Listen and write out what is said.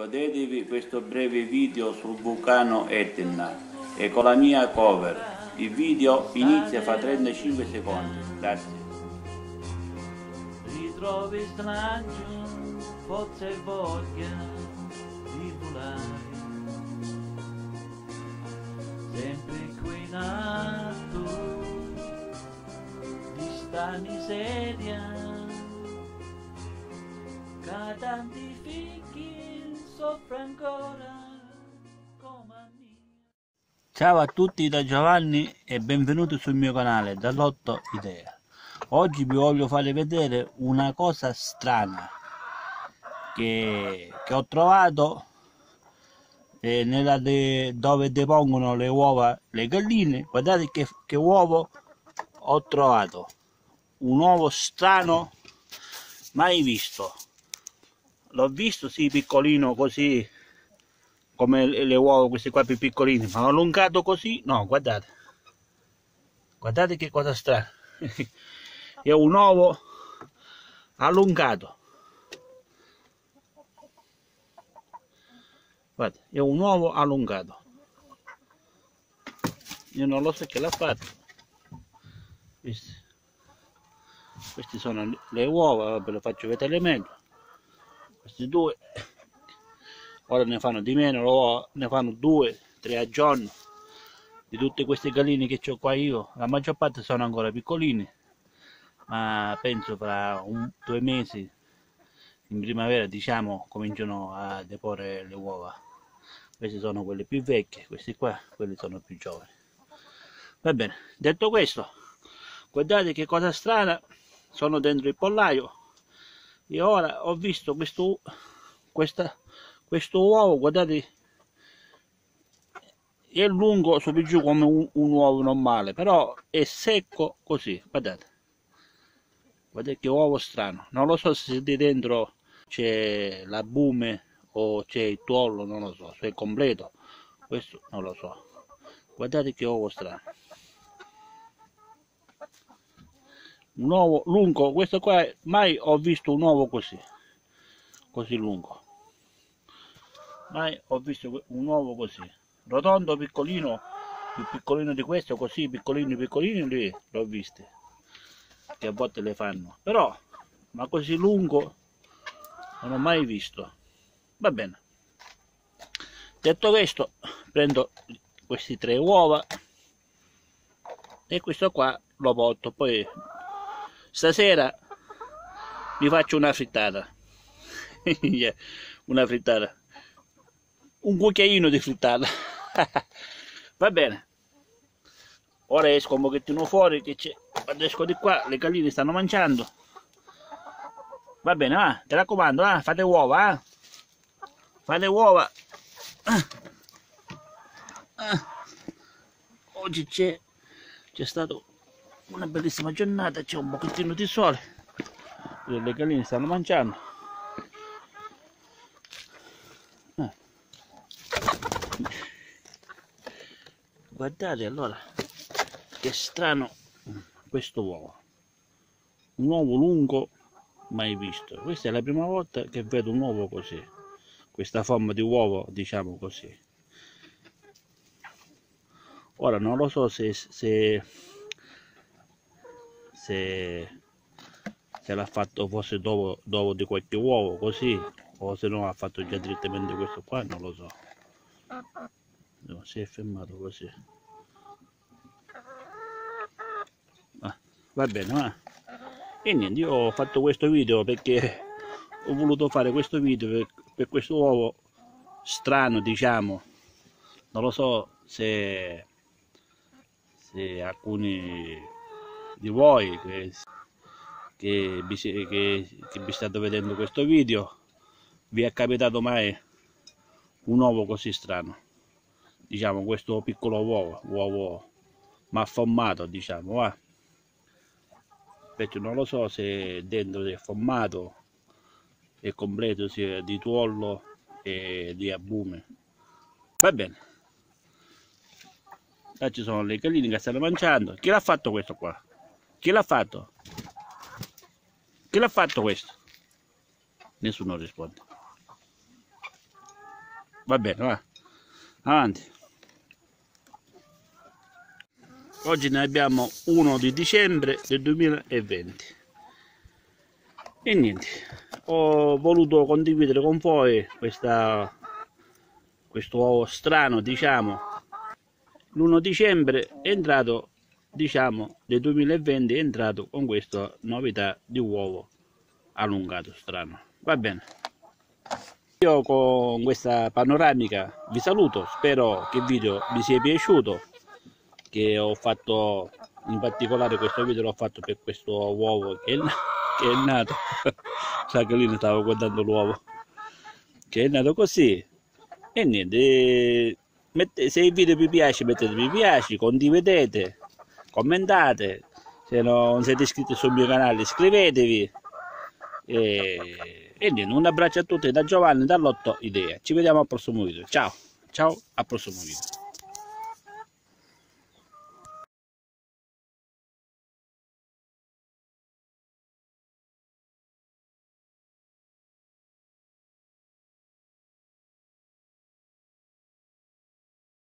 Godetevi questo breve video sul vulcano Etna e con la mia cover. Il video inizia fra 35 secondi. Grazie. ritrovi strano, forza e voglia di volare, sempre inquinato di sta miseria, che tanti figli soffre ancora come. Ciao a tutti da Giovanni e benvenuti sul mio canale dall'Otto Idea. Oggi vi voglio fare vedere una cosa strana che, che ho trovato eh, nella de- dove depongono le uova le galline. Guardate che, che uovo ho trovato. Un uovo strano mai visto. L'ho visto sì piccolino così come le uova queste qua più piccoline ma allungato così? No guardate. Guardate che cosa strana è un uovo allungato. Guarda è un uovo allungato. Io non lo so che l'ha fatto. Queste sono le uova ve le faccio vedere meglio questi due. Ora ne fanno di meno ne fanno due, tre a giorno di tutte queste galline che ho qua io la maggior parte sono ancora piccoline ma penso fra un, due mesi in primavera diciamo cominciano a deporre le uova. Queste sono quelle più vecchie questi qua quelli sono più giovani. Va bene detto questo guardate che cosa strana sono dentro il pollaio e ora ho visto questo questa questo uovo guardate è lungo di giù come un, un uovo normale però è secco così guardate. Guardate che uovo strano. Non lo so se dentro c'è la bume o c'è il tuollo non lo so se è completo. Questo non lo so. Guardate che uovo strano un uovo lungo questo qua mai ho visto un uovo così così lungo. Mai ho visto un uovo così. Rotondo piccolino più piccolino di questo così piccolini piccolini lì l'ho visto che a volte le fanno. Però ma così lungo non ho mai visto. Va bene. Detto questo prendo questi tre uova e questo qua lo porto. Poi stasera mi faccio una frittata. Una frittata. Un cucchiaino di frittata. Va bene. Ora esco un pochettino fuori che c'è quando esco di qua le galline stanno mangiando. Va bene va ti raccomando eh? fate uova eh? fate uova. Oggi c'è c'è stato una bellissima giornata c'è un pochettino di sole. Le galline stanno mangiando. Guardate allora che strano questo uovo. Un uovo lungo mai visto. Questa è la prima volta che vedo un uovo così. Questa forma di uovo diciamo così. Ora non lo so se se se, se l'ha fatto forse dopo, dopo di qualche uovo così. O se no ha fatto già direttamente questo qua non lo so. No, si è fermato così. Ah, va bene va. E niente io ho fatto questo video perché ho voluto fare questo video per, per questo uovo strano diciamo. Non lo so se se alcuni di voi che, che, vi, che, che vi state vedendo questo video vi è capitato mai un uovo così strano? Diciamo questo piccolo uovo uovo malformato diciamo va? Perché non lo so se dentro è formato è completo sia di tuollo e di albume. Va bene. Là ci sono le galline che stanno mangiando. Chi l'ha fatto questo qua chi l'ha fatto chi l'ha fatto questo nessuno risponde Va bene, va. Avanti. Oggi ne abbiamo 1 di dicembre del 2020. E niente, ho voluto condividere con voi questa, questo strano, diciamo, l'1 dicembre è entrato, diciamo, del 2020 è entrato con questa novità di uovo allungato strano. Va bene. Io con questa panoramica vi saluto, spero che il video vi sia piaciuto, che ho fatto in particolare questo video l'ho fatto per questo uovo che è, che è nato, sa che lì ne stavo guardando l'uovo, che è nato così e niente, mette, se il video vi piace mettete mi piace, condividete, commentate, se non siete iscritti sul mio canale iscrivetevi e, e niente, un abbraccio a tutti da Giovanni dall'Otto Idea. Ci vediamo al prossimo video. Ciao, ciao, al prossimo video.